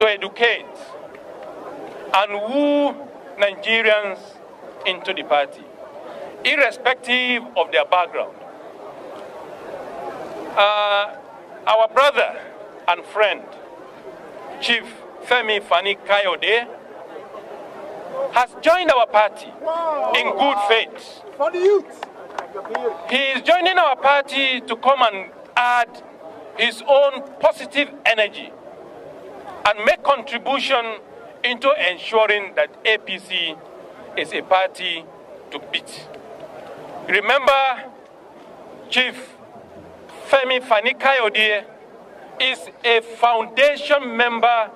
to educate and woo Nigerians into the party, irrespective of their background. Uh, our brother and friend, Chief Femi Fani Kayode, has joined our party in good faith. For the youth. He is joining our party to come and add his own positive energy and make contribution into ensuring that APC is a party to beat. Remember, Chief Femi Fani Kayode is a foundation member